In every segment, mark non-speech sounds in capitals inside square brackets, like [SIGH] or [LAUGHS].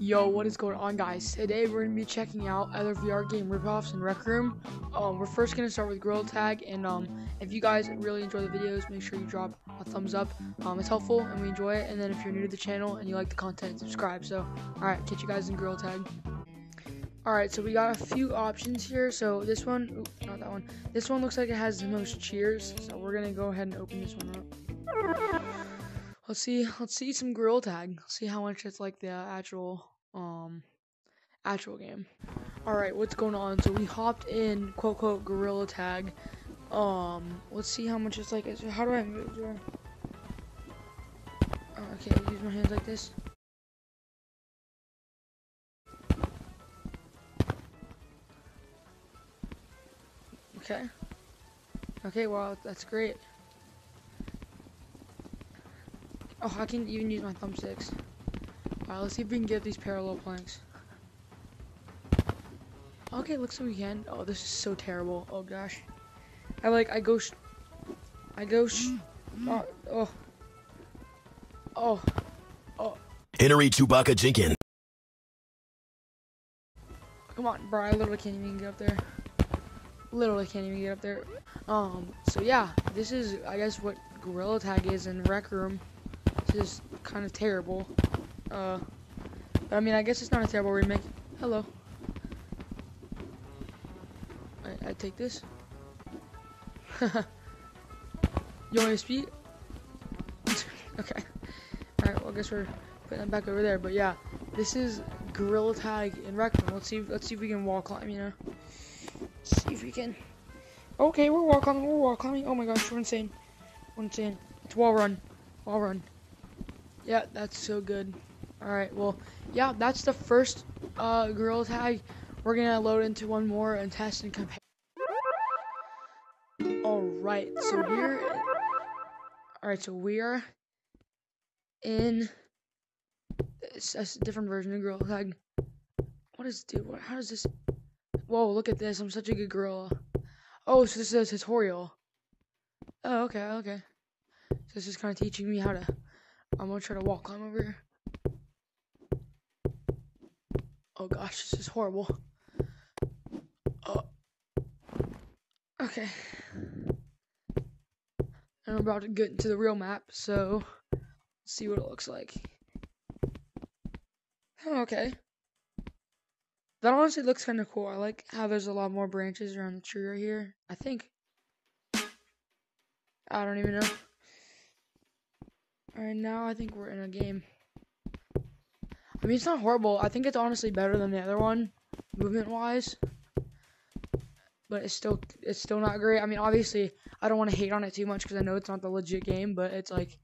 Yo, what is going on, guys? Today we're gonna be checking out other VR game ripoffs in Rec Room. Um, we're first gonna start with Gorilla Tag, and um, if you guys really enjoy the videos, make sure you drop a thumbs up. Um, it's helpful and we enjoy it. And then if you're new to the channel and you like the content, subscribe. So, all right, catch you guys in Gorilla Tag. All right, so we got a few options here. So this one, oops, not that one. This one looks like it has the most cheers. So we're gonna go ahead and open this one up. Let's see. Let's see some Gorilla Tag. See how much it's like the actual um actual game. All right, what's going on? So we hopped in quote quote Gorilla Tag. Um, let's see how much it's like. How do I move? here? Oh, okay, use my hands like this. Okay. Okay, well, that's great. Oh, I can even use my thumbsticks. Alright, let's see if we can get these parallel planks. Okay, looks like we can. Oh, this is so terrible. Oh gosh. I like, I go, I go, oh, oh, oh, oh. Henry Chewbacca Jenkins. Come on, bro. I literally can't even get up there. Literally can't even get up there. Um, so yeah, this is, I guess, what Gorilla Tag is in Rec Room. This is kind of terrible. Uh, I mean, I guess it's not a terrible remake. Hello. I, I take this. [LAUGHS] you want to speed? [LAUGHS] okay. Alright, well, I guess we're putting them back over there. But yeah, this is Gorilla Tag in Rec Let's see, let's see if we can wall climb, you know. Let's see if we can. Okay, we're wall climbing, we're wall climbing. Oh my gosh, we're insane. We're insane. It's wall run. Wall run. Yeah, that's so good. Alright, well, yeah, that's the first uh, Gorilla Tag. We're gonna load into one more and test and compare. Alright, so we're... Alright, so we're in a different version of Gorilla Tag. What is, dude, what, how does this... Whoa, look at this, I'm such a good gorilla. Oh, so this is a tutorial. Oh, okay, okay. So this is kind of teaching me how to I'm gonna try to walk climb over here. Oh gosh, this is horrible. Oh. Okay. And I'm about to get into the real map, so see what it looks like. Okay. That honestly looks kind of cool. I like how there's a lot more branches around the tree right here. I think. I don't even know. Alright, now I think we're in a game. I mean, it's not horrible. I think it's honestly better than the other one, movement-wise. But it's still, it's still not great. I mean, obviously, I don't want to hate on it too much because I know it's not the legit game, but it's like,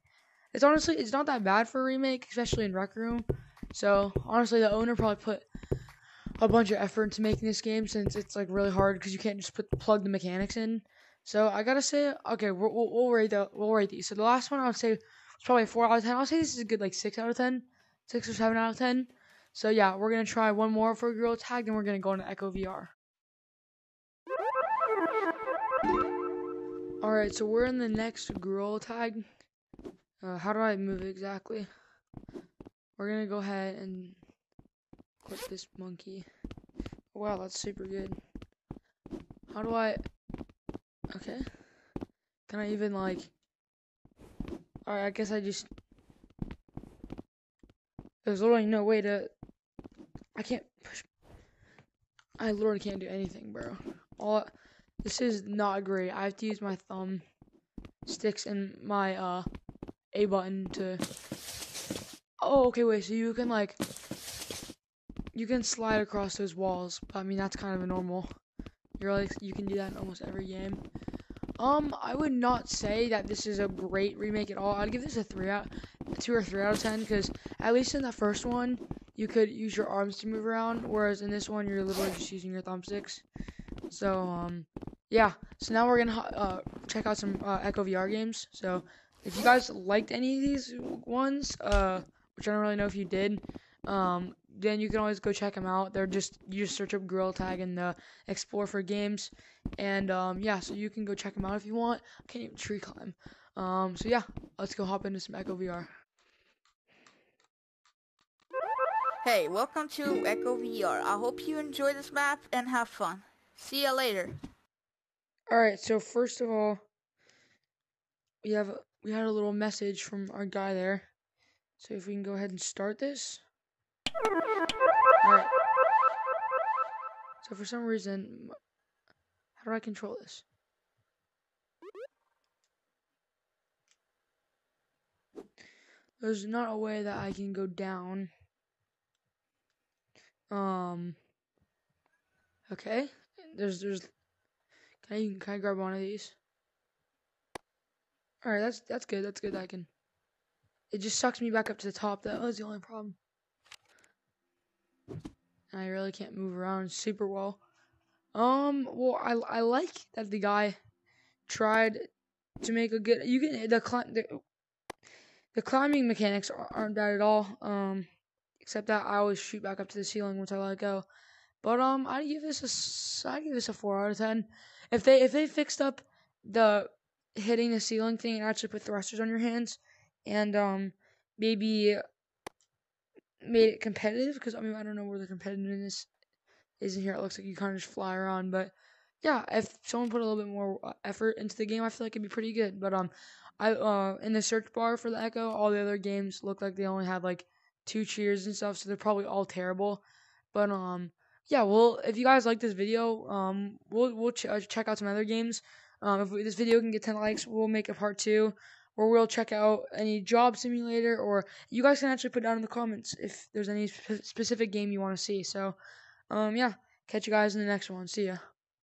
it's honestly, it's not that bad for a remake, especially in Rec Room. So, honestly, the owner probably put a bunch of effort into making this game since it's like really hard because you can't just put plug the mechanics in. So I gotta say, okay, we'll, we'll, we'll rate the we'll rate these. So the last one I would say probably 4 out of 10. I'll say this is a good like 6 out of ten, six or 7 out of 10. So yeah, we're to try one more for a Gorilla Tag, then we're to go into Echo VR. Alright, so we're in the next Gorilla Tag. Uh, how do I move exactly? We're to go ahead and click this monkey. Wow, that's super good. How do I... Okay. Can I even, like... Alright, I guess I just... There's literally no way to... I can't push... I literally can't do anything, bro. All... This is not great. I have to use my thumb sticks and my, uh, A button to... Oh, okay, wait, so you can, like... You can slide across those walls. I mean, that's kind of a normal... You're like, you can do that in almost every game. Um, I would not say that this is a great remake at all. I'd give this a three out, two or three out of ten, because at least in the first one, you could use your arms to move around, whereas in this one, you're literally just using your thumbsticks. So, um, yeah. So now we're gonna uh, check out some uh, Echo VR games. So, if you guys liked any of these ones, uh, which I don't really know if you did, um, then you can always go check them out. They're just you just search up Gorilla Tag and the explore for games, and um, yeah, so you can go check them out if you want. I can't even tree climb. Um, so yeah, let's go hop into some Echo VR. Hey, welcome to Echo VR. I hope you enjoy this map and have fun. See ya later. All right. So first of all, we have we had a little message from our guy there. So if we can go ahead and start this. All right. So for some reason, how do I control this? There's not a way that I can go down. Um. Okay. There's there's. Can I can I grab one of these? All right, that's that's good. That's good. I can. It just sucks me back up to the top. That was the only problem. I really can't move around super well. Um, well, I I like that the guy tried to make a good. You can the the, the climbing mechanics aren't bad at all. Um, except that I always shoot back up to the ceiling once I let go. But um, I give this a I give this a four out of ten. If they if they fixed up the hitting the ceiling thing and actually put thrusters on your hands, and um maybe made it competitive because I mean I don't know where the competitiveness is in here. It looks like you kind of just fly around, but yeah, if someone put a little bit more uh, effort into the game, I feel like it'd be pretty good. But um, I uh in the search bar for the Echo, all the other games look like they only had like two cheers and stuff, so they're probably all terrible. But um, yeah, well, if you guys like this video, um, we'll we'll ch- uh, check out some other games. Um, if we, this video can get 10 likes, we'll make a part two where we'll check out any job simulator, or you guys can actually put down in the comments if there's any sp- specific game you want to see. So, um, yeah, catch you guys in the next one. See ya.